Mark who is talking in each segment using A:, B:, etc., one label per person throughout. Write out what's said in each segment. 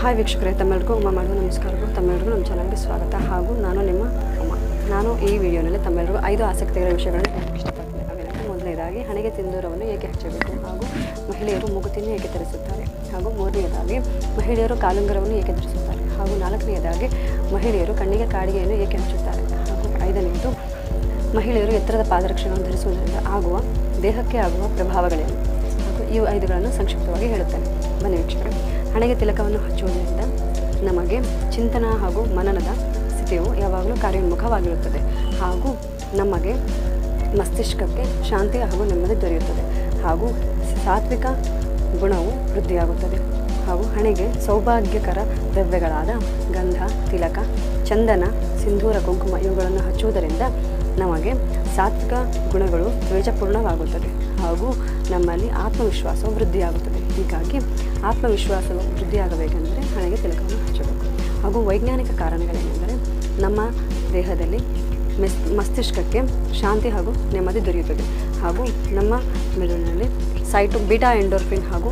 A: Hi ವೀಕ್ಷಕರೇ ತಮ್ಮೆಲ್ಲರಿಗೂ ಉಮಾ ಮಾಡುವ ನಮಸ್ಕಾರಗಳು ತಮ್ಮೆಲ್ರಿಗೂ ನಮ್ಮ ಚಾನಲ್ಗೆ ಸ್ವಾಗತ. ಹಾಗೂ ನಾನು ನಿಮ್ಮ ಉಮಾ. ನಾನು ಈ ವಿಡಿಯೋನಲ್ಲಿ ತಮ್ಮೆಲ್ಲರಿಗೂ ಐದು ಆಸಕ್ತಿಗಳ ವಿಷಯಗಳನ್ನು ಇಷ್ಟಪಡ್ತೀನಿ. ಅವೆಲ್ಲಕ್ಕೆ ಮೊದಲನೇದಾಗಿ, ಹಣೆಗೆ ತಿಂದೂರವನ್ನು ಏಕೆ ಹಚ್ಚಬೇಕು? ಹಾಗೂ ಮಹಿಳೆಯರು ಮುಗುತಿಯನ್ನು ಏಕೆ ಧರಿಸುತ್ತಾರೆ? ಹಾಗೂ ಮೂರನೆಯದಾಗಿ, ಮಹಿಳೆಯರು ಕಾಲುಂಗರವನ್ನು ಏಕೆ ಧರಿಸುತ್ತಾರೆ? ಹಾಗೂ ನಾಲ್ಕನೆಯದಾಗಿ, ಮಹಿಳೆಯರು ಕಣ್ಣಿಗೆ ಕಾಡಿಗೆಯನ್ನು ಏಕೆ ಹಚ್ಚುತ್ತಾರೆ? ಹಾಗೂ ಐದನೆಯದು, ಮಹಿಳೆಯರು ಎತ್ತರದ ಪಾದರಕ್ಷೆಗಳನ್ನು ಧರಿಸುವುದರಿಂದ ಆಗುವ, ದೇಹಕ್ಕೆ ಆಗುವ ಪ್ರಭಾವಗಳೇನು? ಹಾಗೂ ಈ ಐದುಗಳನ್ನು ಸಂಕ್ಷಿಪ್ತವಾಗಿ ಹೇಳುತ್ತೇನೆ. ಬನ್ನಿ ವೀಕ್ಷಕರೇ. ಹಣೆಗೆ ತಿಲಕವನ್ನು ಹಚ್ಚುವುದರಿಂದ ನಮಗೆ ಚಿಂತನ ಹಾಗೂ ಮನನದ ಸ್ಥಿತಿಯು ಯಾವಾಗಲೂ ಕಾರ್ಯೋನ್ಮುಖವಾಗಿರುತ್ತದೆ ಹಾಗೂ ನಮಗೆ ಮಸ್ತಿಷ್ಕಕ್ಕೆ ಶಾಂತಿ ಹಾಗೂ ನೆಮ್ಮದಿ ದೊರೆಯುತ್ತದೆ ಹಾಗೂ ಸಾತ್ವಿಕ ಗುಣವು ವೃದ್ಧಿಯಾಗುತ್ತದೆ ಹಾಗೂ ಹಣೆಗೆ ಸೌಭಾಗ್ಯಕರ ದ್ರವ್ಯಗಳಾದ ಗಂಧ, ತಿಲಕ, ಚಂದನ ಸಿಂಧೂರ ಕುಂಕುಮ ಇವುಗಳನ್ನು ಹಚ್ಚುವುದರಿಂದ ನಮಗೆ ಸಾತ್ವಿಕ ಗುಣಗಳು ದ್ವೇಜಪೂರ್ಣವಾಗುತ್ತದೆ ಹಾಗೂ ನಮ್ಮಲ್ಲಿ ಆತ್ಮವಿಶ್ವಾಸವು ವೃದ್ಧಿಯಾಗುತ್ತದೆ. ಹೀಗಾಗಿ ಆತ್ಮವಿಶ್ವಾಸವು ವೃದ್ಧಿಯಾಗಬೇಕೆಂದರೆ ಹಣೆಗೆ ತಿಲಕವನ್ನು ಹಚ್ಚಬೇಕು. ಹಾಗೂ ವೈಜ್ಞಾನಿಕ ಕಾರಣಗಳೇನೆಂದರೆ ನಮ್ಮ ದೇಹದಲ್ಲಿ ಮೆಸ್, ಮಸ್ತಿಷ್ಕಕ್ಕೆ ಶಾಂತಿ ಹಾಗೂ ನೆಮ್ಮದಿ ದೊರೆಯುತ್ತದೆ ಹಾಗೂ ನಮ್ಮ ಮೆದುಳಿನಲ್ಲಿ ಸೈಟು, ಬೀಟಾ ಎಂಡೋರ್ಫಿನ್ ಹಾಗೂ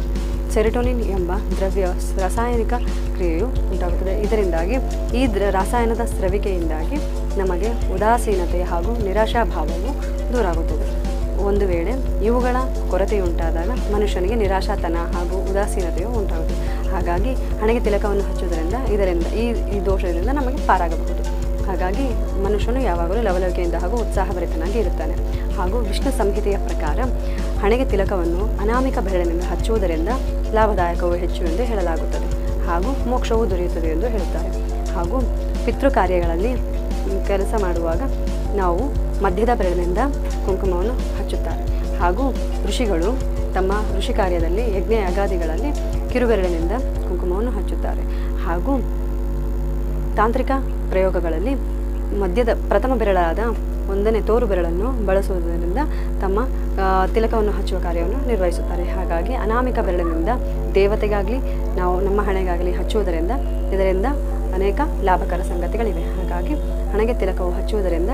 A: ಸೆರೆಟೋನಿನ್ ಎಂಬ ದ್ರವ್ಯ ರಾಸಾಯನಿಕ ಕ್ರಿಯೆಯು ಉಂಟಾಗುತ್ತದೆ. ಇದರಿಂದಾಗಿ ಈ ದ್ರ ರಾಸಾಯನದ ಸ್ರವಿಕೆಯಿಂದಾಗಿ ನಮಗೆ ಉದಾಸೀನತೆ ಹಾಗೂ ನಿರಾಶಾಭಾವವು ದೂರಾಗುತ್ತದೆ. ಒಂದು ವೇಳೆ ಇವುಗಳ ಕೊರತೆಯುಂಟಾದಾಗ ಮನುಷ್ಯನಿಗೆ ನಿರಾಶಾತನ ಹಾಗೂ ಉದಾಸೀನತೆಯು ಉಂಟಾಗುತ್ತದೆ. ಹಾಗಾಗಿ ಹಣೆಗೆ ತಿಲಕವನ್ನು ಹಚ್ಚುವುದರಿಂದ ಇದರಿಂದ ಈ ಈ ದೋಷದಿಂದ ನಮಗೆ ಪಾರಾಗಬಹುದು. ಹಾಗಾಗಿ ಮನುಷ್ಯನು ಯಾವಾಗಲೂ ಲವಲವಿಕೆಯಿಂದ ಹಾಗೂ ಉತ್ಸಾಹಭರಿತನಾಗಿ ಇರುತ್ತಾನೆ. ಹಾಗೂ ವಿಷ್ಣು ಸಂಹಿತೆಯ ಪ್ರಕಾರ ಹಣೆಗೆ ತಿಲಕವನ್ನು ಅನಾಮಿಕ ಬೆರಳಿನಿಂದ ಹಚ್ಚುವುದರಿಂದ ಲಾಭದಾಯಕವು ಹೆಚ್ಚು ಎಂದು ಹೇಳಲಾಗುತ್ತದೆ. ಹಾಗೂ ಮೋಕ್ಷವೂ ದೊರೆಯುತ್ತದೆ ಎಂದು ಹೇಳುತ್ತಾರೆ. ಹಾಗೂ ಪಿತೃ ಕಾರ್ಯಗಳಲ್ಲಿ ಕೆಲಸ ಮಾಡುವಾಗ ನಾವು ಮಧ್ಯದ ಬೆರಳಿನಿಂದ ಕುಂಕುಮವನ್ನು ಹಚ್ಚುತ್ತಾರೆ. ಹಾಗೂ ಋಷಿಗಳು ತಮ್ಮ ಋಷಿ ಕಾರ್ಯದಲ್ಲಿ ಯಜ್ಞ ಯಾಗಾದಿಗಳಲ್ಲಿ ಕಿರುಬೆರಳಿನಿಂದ ಕುಂಕುಮವನ್ನು ಹಚ್ಚುತ್ತಾರೆ. ಹಾಗೂ ತಾಂತ್ರಿಕ ಪ್ರಯೋಗಗಳಲ್ಲಿ ಮಧ್ಯದ ಪ್ರಥಮ ಬೆರಳಾದ ಒಂದನೇ ತೋರು ಬೆರಳನ್ನು ಬಳಸುವುದರಿಂದ ತಮ್ಮ ತಿಲಕವನ್ನು ಹಚ್ಚುವ ಕಾರ್ಯವನ್ನು ನಿರ್ವಹಿಸುತ್ತಾರೆ. ಹಾಗಾಗಿ ಅನಾಮಿಕ ಬೆರಳಿನಿಂದ ದೇವತೆಗಾಗಲಿ, ನಾವು ನಮ್ಮ ಹಣೆಗಾಗಲಿ ಹಚ್ಚುವುದರಿಂದ ಇದರಿಂದ ಅನೇಕ ಲಾಭಕರ ಸಂಗತಿಗಳಿವೆ. ಹಾಗಾಗಿ ಹಣೆಗೆ ತಿಲಕವು ಹಚ್ಚುವುದರಿಂದ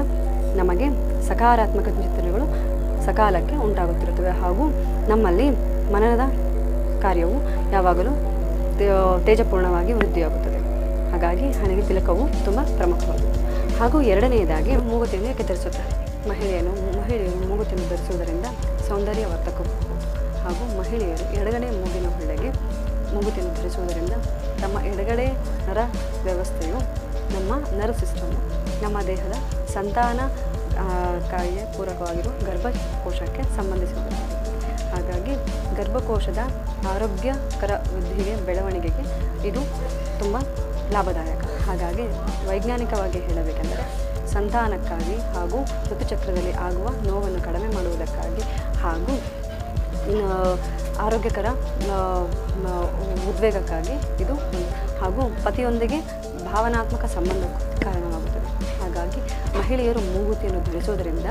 A: ನಮಗೆ ಸಕಾರಾತ್ಮಕ ಚಿತ್ರಗಳು ಸಕಾಲಕ್ಕೆ ಉಂಟಾಗುತ್ತಿರುತ್ತವೆ. ಹಾಗೂ ನಮ್ಮಲ್ಲಿ ಮನನದ ಕಾರ್ಯವು ಯಾವಾಗಲೂ ತೇಜಪೂರ್ಣವಾಗಿ ವೃದ್ಧಿಯಾಗುತ್ತದೆ. ಹಾಗಾಗಿ ಹಣೆಗೆ ತಿಲಕವು ತುಂಬ ಪ್ರಮುಖವಾಗಿದೆ ಹಾಗೂ ಎರಡನೆಯದಾಗಿ ಮೂಗುತಿಯನ್ನು ಏಕೆ ಧರಿಸುತ್ತಾರೆ? ಮಹಿಳೆಯನ್ನು, ಮಹಿಳೆಯರು ಮೂಗುತಿಯನ್ನು ಧರಿಸುವುದರಿಂದ ಸೌಂದರ್ಯವರ್ಧಕಬಹುದು ಹಾಗೂ ಮಹಿಳೆಯರು ಎಡಗಡೆ ಮೂಗಿನ ಹೊಳ್ಳೆಗೆ ಮೂಗುತಿಯನ್ನು ಧರಿಸುವುದರಿಂದ ತಮ್ಮ ಎಡಗಡೆ ನರ ವ್ಯವಸ್ಥೆಯು ನಮ್ಮ ನರ ಸಿಸ್ಟಮ್, ನಮ್ಮ ದೇಹದ ಸಂತಾನ ಕಾಯಿಯ ಪೂರಕವಾಗಿರುವ ಗರ್ಭಕೋಶಕ್ಕೆ ಸಂಬಂಧಿಸಿದೆ ಹಾಗಾಗಿ ಗರ್ಭಕೋಶದ ಆರೋಗ್ಯಕರ ವೃದ್ಧಿಗೆ, ಬೆಳವಣಿಗೆಗೆ ಇದು ತುಂಬ ಲಾಭದಾಯಕ. ಹಾಗಾಗಿ ವೈಜ್ಞಾನಿಕವಾಗಿ ಹೇಳಬೇಕೆಂದರೆ ಸಂತಾನಕ್ಕಾಗಿ ಹಾಗೂ ಋತುಚಕ್ರದಲ್ಲಿ ಆಗುವ ನೋವನ್ನು ಕಡಿಮೆ ಮಾಡುವುದಕ್ಕಾಗಿ ಹಾಗೂ ಆರೋಗ್ಯಕರ ಉದ್ವೇಗಕ್ಕಾಗಿ ಇದು ಹಾಗೂ ಪತಿಯೊಂದಿಗೆ ಭಾವನಾತ್ಮಕ ಸಂಬಂಧಕ್ಕೆ ಕಾರಣವಾಗುತ್ತದೆ. ಹಾಗಾಗಿ ಮಹಿಳೆಯರು ಮೂಗುತಿಯನ್ನು ಧರಿಸುವುದರಿಂದ,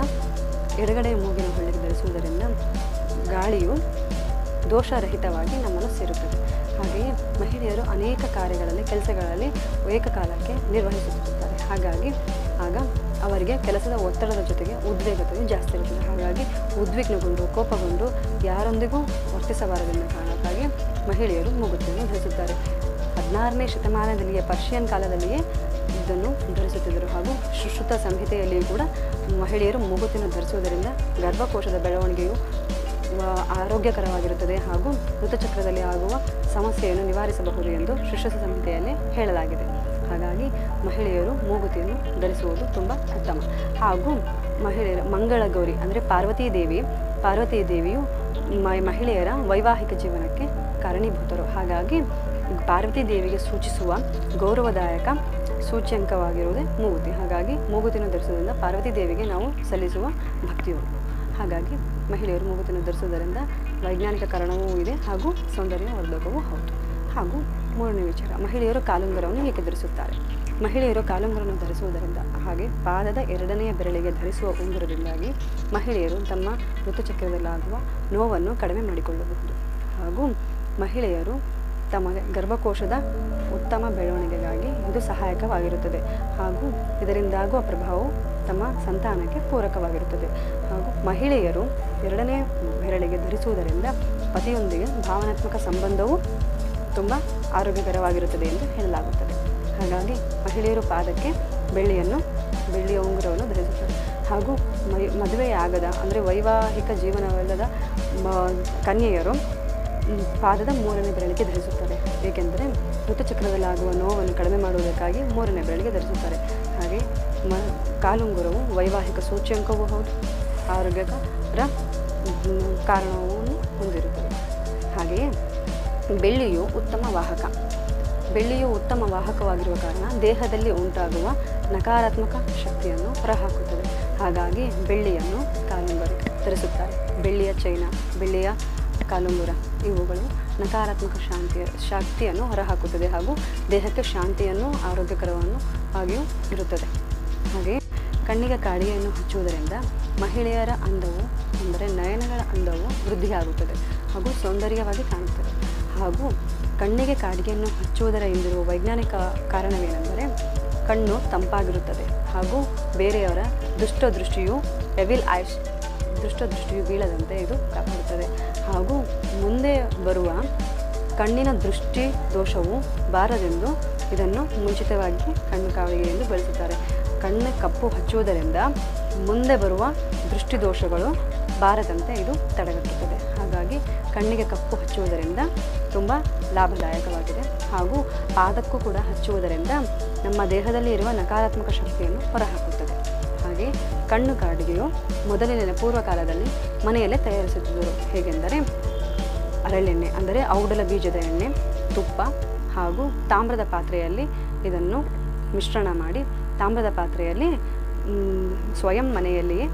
A: ಎಡಗಡೆ ಮೂಗಿನ ಹೊಳ್ಳಿಗೆ ಧರಿಸುವುದರಿಂದ ಗಾಳಿಯು ದೋಷರಹಿತವಾಗಿ ನಮ್ಮನ್ನು ಸೇರುತ್ತದೆ. ಹಾಗೆಯೇ ಮಹಿಳೆಯರು ಅನೇಕ ಕಾರ್ಯಗಳಲ್ಲಿ, ಕೆಲಸಗಳಲ್ಲಿ ಏಕಕಾಲಕ್ಕೆ ನಿರ್ವಹಿಸುತ್ತಿರುತ್ತಾರೆ. ಹಾಗಾಗಿ ಆಗ ಅವರಿಗೆ ಕೆಲಸದ ಒತ್ತಡದ ಜೊತೆಗೆ ಉದ್ವೇಗತೆಯು ಜಾಸ್ತಿ ಇರುತ್ತದೆ. ಹಾಗಾಗಿ ಉದ್ವಿಗ್ನಗೊಂಡು, ಕೋಪಗೊಂಡು ಯಾರೊಂದಿಗೂ ವರ್ತಿಸಬಾರದೆಂಬ ಕಾರಣಕ್ಕಾಗಿ ಮಹಿಳೆಯರು ಮೂಗುತಿಯನ್ನು ಧರಿಸುತ್ತಾರೆ. ಹದಿನಾರನೇ ಶತಮಾನದಲ್ಲಿಯೇ, ಪರ್ಷಿಯನ್ ಕಾಲದಲ್ಲಿಯೇ ಇದನ್ನು ಧರಿಸುತ್ತಿದ್ದರು. ಹಾಗೂ ಶುಶ್ರುತ ಸಂಹಿತೆಯಲ್ಲಿಯೂ ಕೂಡ ಮಹಿಳೆಯರು ಮುಗುತಿನ ಧರಿಸುವುದರಿಂದ ಗರ್ಭಕೋಶದ ಬೆಳವಣಿಗೆಯು ಆರೋಗ್ಯಕರವಾಗಿರುತ್ತದೆ ಹಾಗೂ ಋತುಚಕ್ರದಲ್ಲಿ ಆಗುವ ಸಮಸ್ಯೆಯನ್ನು ನಿವಾರಿಸಬಹುದು ಎಂದು ಶುಶ್ರೂಷ ಸಂಹಿತೆಯಲ್ಲಿ ಹೇಳಲಾಗಿದೆ. ಹಾಗಾಗಿ ಮಹಿಳೆಯರು ಮೂಗುತಿಯನ್ನು ಧರಿಸುವುದು ತುಂಬ ಉತ್ತಮ. ಹಾಗೂ ಮಹಿಳೆಯರ ಮಂಗಳ ಗೌರಿ ಅಂದರೆ ಪಾರ್ವತೀ ದೇವಿ, ಪಾರ್ವತೀ ದೇವಿಯು ಮಹಿಳೆಯರ ವೈವಾಹಿಕ ಜೀವನಕ್ಕೆ ಕಾರಣೀಭೂತರು. ಹಾಗಾಗಿ ಪಾರ್ವತಿ ದೇವಿಗೆ ಸೂಚಿಸುವ ಗೌರವದಾಯಕ ಸೂಚ್ಯಂಕವಾಗಿರುವುದೇ ಮೂಗುತಿ. ಹಾಗಾಗಿ ಮೂಗುತಿಯನ್ನು ಧರಿಸೋದ್ರಿಂದ ಪಾರ್ವತಿ ದೇವಿಗೆ ನಾವು ಸಲ್ಲಿಸುವ ಭಕ್ತಿಯು. ಹಾಗಾಗಿ ಮಹಿಳೆಯರು ಮೂಗುತಿಯನ್ನು ಧರಿಸುವುದರಿಂದ ವೈಜ್ಞಾನಿಕ ಕಾರಣವೂ ಇದೆ ಹಾಗೂ ಸೌಂದರ್ಯವರ್ಧಕವೂ ಹೌದು. ಹಾಗೂ ಮೂರನೇ ವಿಚಾರ, ಮಹಿಳೆಯರು ಕಾಲುಂಗರವನ್ನು ಏಕೆ ಧರಿಸುತ್ತಾರೆ? ಮಹಿಳೆಯರು ಕಾಲುಂಗರವನ್ನು ಧರಿಸುವುದರಿಂದ, ಹಾಗೆ ಪಾದದ ಎರಡನೆಯ ಬೆರಳಿಗೆ ಧರಿಸುವ ಉಂಗುರದಿಂದಾಗಿ ಮಹಿಳೆಯರು ತಮ್ಮ ಋತುಚಕ್ರದಲ್ಲಾಗುವ ನೋವನ್ನು ಕಡಿಮೆ ಮಾಡಿಕೊಳ್ಳಬಹುದು. ಹಾಗೂ ಮಹಿಳೆಯರು ತಮಗೆ ಗರ್ಭಕೋಶದ ಉತ್ತಮ ಬೆಳವಣಿಗೆಗಾಗಿ ಇದು ಸಹಾಯಕವಾಗಿರುತ್ತದೆ. ಹಾಗೂ ಇದರಿಂದಾಗುವ ಪ್ರಭಾವವು ತಮ್ಮ ಸಂತಾನಕ್ಕೆ ಪೂರಕವಾಗಿರುತ್ತದೆ. ಹಾಗೂ ಮಹಿಳೆಯರು ಎರಡನೇ ಬೆರಳಿಗೆ ಧರಿಸುವುದರಿಂದ ಪತಿಯೊಂದಿಗೆ ಭಾವನಾತ್ಮಕ ಸಂಬಂಧವು ತುಂಬ ಆರೋಗ್ಯಕರವಾಗಿರುತ್ತದೆ ಎಂದು ಹೇಳಲಾಗುತ್ತದೆ. ಹಾಗಾಗಿ ಮಹಿಳೆಯರು ಪಾದಕ್ಕೆ ಬೆಳ್ಳಿಯನ್ನು, ಬೆಳ್ಳಿಯ ಉಂಗುರವನ್ನು ಧರಿಸುತ್ತಾರೆ. ಹಾಗೂ ಮೈ ಮದುವೆಯಾಗದ, ಅಂದರೆ ವೈವಾಹಿಕ ಜೀವನವಲ್ಲದ ಕನ್ಯೆಯರು ಪಾದದ ಮೂರನೇ ಬೆರಳಿಗೆ ಧರಿಸುತ್ತಾರೆ. ಏಕೆಂದರೆ ಋತುಚಕ್ರದಲ್ಲಾಗುವ ನೋವನ್ನು ಕಡಿಮೆ ಮಾಡುವುದಕ್ಕಾಗಿ ಮೂರನೇ ಬೆರಳಿಗೆ ಧರಿಸುತ್ತಾರೆ. ಹಾಗೆ ಮ, ಕಾಲುಂಗುರವು ವೈವಾಹಿಕ ಸೂಚ್ಯಂಕವೂ ಹೌದು. ಆರೋಗ್ಯಕರ ಕಾರಣವನ್ನು ಹೊಂದಿರುತ್ತದೆ. ಹಾಗೆಯೇ ಬೆಳ್ಳಿಯು ಉತ್ತಮ ವಾಹಕ. ಬೆಳ್ಳಿಯು ಉತ್ತಮ ವಾಹಕವಾಗಿರುವ ಕಾರಣ ದೇಹದಲ್ಲಿ ಉಂಟಾಗುವ ನಕಾರಾತ್ಮಕ ಶಕ್ತಿಯನ್ನು ಹೊರಹಾಕುತ್ತದೆ. ಹಾಗಾಗಿ ಬೆಳ್ಳಿಯನ್ನು ಕಾಲುಂಗುರಕ್ಕೆ ಧರಿಸುತ್ತಾರೆ. ಬೆಳ್ಳಿಯ ಚೈನ, ಬೆಳ್ಳಿಯ ಕಾಲುಂಗುರ ಇವುಗಳು ನಕಾರಾತ್ಮಕ ಶಾಂತಿಯ, ಶಕ್ತಿಯನ್ನು ಹೊರಹಾಕುತ್ತದೆ ಹಾಗೂ ದೇಹಕ್ಕೆ ಶಾಂತಿಯನ್ನು, ಆರೋಗ್ಯಕರವನ್ನು ಆಗಿಯೂ ಇರುತ್ತದೆ. ಹಾಗೆ ಕಣ್ಣಿಗೆ ಕಾಡಿಗೆಯನ್ನು ಹಚ್ಚುವುದರಿಂದ ಮಹಿಳೆಯರ ಅಂದವು ಅಂದರೆ ನಯನಗಳ ಅಂದವು ವೃದ್ಧಿಯಾಗುತ್ತದೆ ಹಾಗೂ ಸೌಂದರ್ಯವಾಗಿ ಕಾಣುತ್ತದೆ. ಹಾಗೂ ಕಣ್ಣಿಗೆ ಕಾಡಿಗೆಯನ್ನು ಹಚ್ಚುವುದರ ಹಿಂದಿರುವ ವೈಜ್ಞಾನಿಕ ಕಾರಣವೇನೆಂದರೆ ಕಣ್ಣು ತಂಪಾಗಿರುತ್ತದೆ ಹಾಗೂ ಬೇರೆಯವರ ದುಷ್ಟ ದೃಷ್ಟಿಯು ಎವಿಲ್ ಐಸ್ ದುಷ್ಟ ದೃಷ್ಟಿಯು ಬೀಳದಂತೆ ಇದು ಕಾಪಾಡುತ್ತದೆ. ಹಾಗೂ ಮುಂದೆ ಬರುವ ಕಣ್ಣಿನ ದೃಷ್ಟಿ ದೋಷವು ಬಾರದೆಂದು ಇದನ್ನು ಮುಂಚಿತವಾಗಿ ಕಣ್ಣು ಕಾವಲಿಗೆ ಎಂದು ಬಳಸುತ್ತಾರೆ. ಕಣ್ಣು ಕಪ್ಪು ಹಚ್ಚುವುದರಿಂದ ಮುಂದೆ ಬರುವ ದೃಷ್ಟಿ ದೋಷಗಳು ಬಾರದಂತೆ ಇದು ತಡೆಗಟ್ಟುತ್ತದೆ. ಹಾಗಾಗಿ ಕಣ್ಣಿಗೆ ಕಪ್ಪು ಹಚ್ಚುವುದರಿಂದ ತುಂಬ ಲಾಭದಾಯಕವಾಗಿದೆ. ಹಾಗೂ ಪಾದಕ್ಕೂ ಕೂಡ ಹಚ್ಚುವುದರಿಂದ ನಮ್ಮ ದೇಹದಲ್ಲಿ ಇರುವ ನಕಾರಾತ್ಮಕ ಶಕ್ತಿಯನ್ನು ಹೊರಹಾಕುತ್ತದೆ. ಹಾಗೆ ಕಣ್ಣು ಕಾಡಿಗೆಯು ಮೊದಲಿನ ಪೂರ್ವಕಾಲದಲ್ಲಿ ಮನೆಯಲ್ಲೇ ತಯಾರಿಸುತ್ತಿದ್ದರು ಹೇಗೆಂದರೆ, ಅರಳೆಣ್ಣೆ, ಅಂದರೆ ಔಡಲ ಬೀಜದ ಎಣ್ಣೆ, ತುಪ್ಪ ಹಾಗೂ ತಾಮ್ರದ ಪಾತ್ರೆಯಲ್ಲಿ ಇದನ್ನು ಮಿಶ್ರಣ ಮಾಡಿ, ತಾಮ್ರದ ಪಾತ್ರೆಯಲ್ಲಿ ಸ್ವಯಂ ಮನೆಯಲ್ಲಿಯೇ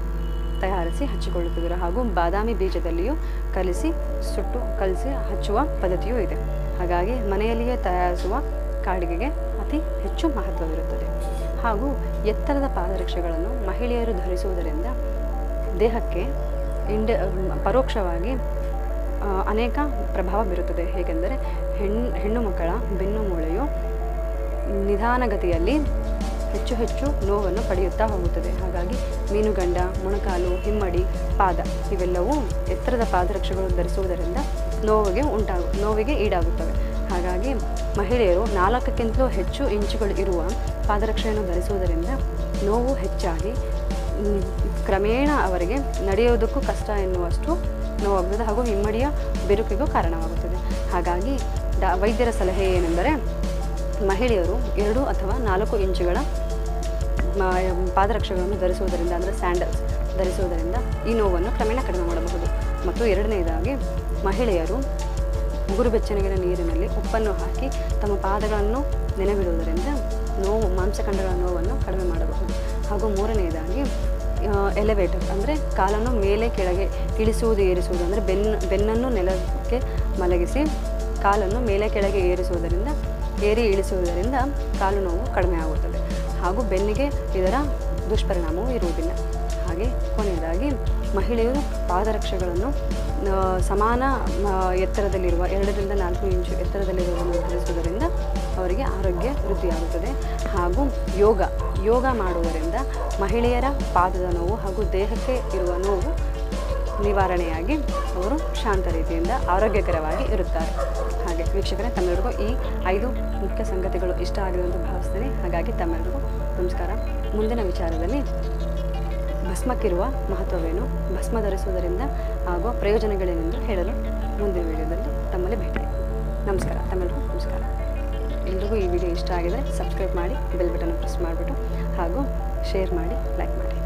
A: ತಯಾರಿಸಿ ಹಚ್ಚಿಕೊಳ್ಳುತ್ತಿದ್ದರು. ಹಾಗೂ ಬಾದಾಮಿ ಬೀಜದಲ್ಲಿಯೂ ಕಲಿಸಿ, ಸುಟ್ಟು, ಕಲಿಸಿ ಹಚ್ಚುವ ಪದ್ಧತಿಯೂ ಇದೆ. ಹಾಗಾಗಿ ಮನೆಯಲ್ಲಿಯೇ ತಯಾರಿಸುವ ಕಾಡಿಗೆಗೆ ಅತಿ ಹೆಚ್ಚು ಮಹತ್ವವಿರುತ್ತದೆ. ಹಾಗೂ ಎತ್ತರದ ಪಾದರಕ್ಷೆಗಳನ್ನು ಮಹಿಳೆಯರು ಧರಿಸುವುದರಿಂದ ದೇಹಕ್ಕೆ ಇಂಡ, ಪರೋಕ್ಷವಾಗಿ ಅನೇಕ ಪ್ರಭಾವ ಬೀರುತ್ತದೆ. ಹೇಗೆಂದರೆ ಹೆಣ್ಣು ಹೆಣ್ಣು ಮಕ್ಕಳ ಬೆನ್ನು ಮೂಳೆಯು ನಿಧಾನಗತಿಯಲ್ಲಿ ಹೆಚ್ಚು ಹೆಚ್ಚು ನೋವನ್ನು ಪಡೆಯುತ್ತಾ ಹೋಗುತ್ತದೆ. ಹಾಗಾಗಿ ಮೀನುಗಂಡ, ಮೊಣಕಾಲು, ಹಿಮ್ಮಡಿ, ಪಾದ ಇವೆಲ್ಲವೂ ಎತ್ತರದ ಪಾದರಕ್ಷೆಗಳು ಧರಿಸುವುದರಿಂದ ನೋವಿಗೆ ಉಂಟಾಗು, ನೋವಿಗೆ ಈಡಾಗುತ್ತವೆ. ಹಾಗಾಗಿ ಮಹಿಳೆಯರು ನಾಲ್ಕಕ್ಕಿಂತಲೂ ಹೆಚ್ಚು ಇಂಚುಗಳು ಇರುವ ಪಾದರಕ್ಷೆಯನ್ನು ಧರಿಸುವುದರಿಂದ ನೋವು ಹೆಚ್ಚಾಗಿ ಕ್ರಮೇಣ ಅವರಿಗೆ ನಡೆಯೋದಕ್ಕೂ ಕಷ್ಟ ಎನ್ನುವಷ್ಟು ನೋವಾಗುತ್ತದೆ ಹಾಗೂ ಹಿಮ್ಮಡಿಯ ಬಿರುಕಿಗೂ ಕಾರಣವಾಗುತ್ತದೆ. ಹಾಗಾಗಿ ಡಾ ವೈದ್ಯರ ಸಲಹೆ ಏನೆಂದರೆ ಮಹಿಳೆಯರು ಎರಡು ಅಥವಾ ನಾಲ್ಕು ಇಂಚುಗಳ ಪಾದರಕ್ಷೆಗಳನ್ನು ಧರಿಸುವುದರಿಂದ ಅಂದರೆ ಸ್ಯಾಂಡಲ್ಸ್ ಧರಿಸುವುದರಿಂದ ಈ ನೋವನ್ನು ಕ್ರಮೇಣ ಕಡಿಮೆ ಮಾಡಬಹುದು. ಮತ್ತು ಎರಡನೇದಾಗಿ ಮಹಿಳೆಯರು ಉಗುರು ಬೆಚ್ಚನೆಗಿನ ನೀರಿನಲ್ಲಿ ಉಪ್ಪನ್ನು ಹಾಕಿ ತಮ್ಮ ಪಾದಗಳನ್ನು ನೆನೆಬಿಡುವುದರಿಂದ ನೋವು ಮಾಂಸಖಂಡಗಳ ನೋವನ್ನು ಕಡಿಮೆ ಮಾಡಬಹುದು. ಹಾಗೂ ಮೂರನೆಯದಾಗಿ ಎಲೆವೇಟರ್ ಅಂದರೆ ಕಾಲನ್ನು ಮೇಲೆ ಕೆಳಗೆ ಇಳಿಸುವುದು, ಏರಿಸುವುದು ಅಂದರೆ ಬೆನ್ನು ಬೆನ್ನನ್ನು ನೆಲಕ್ಕೆ ಮಲಗಿಸಿ ಕಾಲನ್ನು ಮೇಲೆ ಕೆಳಗೆ ಏರಿಸುವುದರಿಂದ, ಏರಿ ಇಳಿಸುವುದರಿಂದ ಕಾಲು ನೋವು ಕಡಿಮೆ ಆಗುತ್ತದೆ. ಹಾಗೂ ಬೆನ್ನಿಗೆ ಇದರ ದುಷ್ಪರಿಣಾಮವೂ ಇರುವುದಿಲ್ಲ. ಹಾಗೆ ಕೊನೆಯದಾಗಿ ಮಹಿಳೆಯರು ಪಾದರಕ್ಷೆಗಳನ್ನು ಸಮಾನ ಎತ್ತರದಲ್ಲಿರುವ, ಎರಡರಿಂದ ನಾಲ್ಕು ಇಂಚು ಎತ್ತರದಲ್ಲಿರುವುದನ್ನು ಧರಿಸುವುದರಿಂದ ಅವರಿಗೆ ಆರೋಗ್ಯ ವೃದ್ಧಿಯಾಗುತ್ತದೆ. ಹಾಗೂ ಯೋಗ ಯೋಗ ಮಾಡುವುದರಿಂದ ಮಹಿಳೆಯರ ಪಾದದ ನೋವು ಹಾಗೂ ದೇಹಕ್ಕೆ ಇರುವ ನೋವು ನಿವಾರಣೆಯಾಗಿ ಅವರು ಶಾಂತ ರೀತಿಯಿಂದ ಆರೋಗ್ಯಕರವಾಗಿ ಇರುತ್ತಾರೆ. ಹಾಗೆ ವೀಕ್ಷಕರೇ ತಮ್ಮೆಲ್ಲರಿಗೂ ಈ ಐದು ಮುಖ್ಯ ಸಂಗತಿಗಳು ಇಷ್ಟ ಆಗಿರುವಂತೆ ಭಾವಿಸ್ತೀನಿ. ಹಾಗಾಗಿ ತಮ್ಮೆಲ್ಲರಿಗೂ ನಮಸ್ಕಾರ. ಮುಂದಿನ ವಿಚಾರದಲ್ಲಿ ಭಸ್ಮಕ್ಕಿರುವ ಮಹತ್ವವೇನು? ಭಸ್ಮ ಧರಿಸುವುದರಿಂದ ಆಗುವ ಪ್ರಯೋಜನಗಳೇನೆಂದು ಹೇಳಲು ಮುಂದಿನ ವಿಡಿಯೋದಲ್ಲಿ ತಮ್ಮಲ್ಲಿ ಭೇಟಿ ನಮಸ್ಕಾರ ತಮ್ಮೆಲ್ಲರಿಗೂ ನಮಸ್ಕಾರ. ಎಲ್ರಿಗೂ ಈ ವಿಡಿಯೋ ಇಷ್ಟ ಆಗಿದರೆ ಸಬ್ಸ್ಕ್ರೈಬ್ ಮಾಡಿ, ಬೆಲ್ ಬಟನ್ ಪ್ರೆಸ್ ಮಾಡಿಬಿಟ್ಟು ಹಾಗೂ ಶೇರ್ ಮಾಡಿ, ಲೈಕ್ ಮಾಡಿ.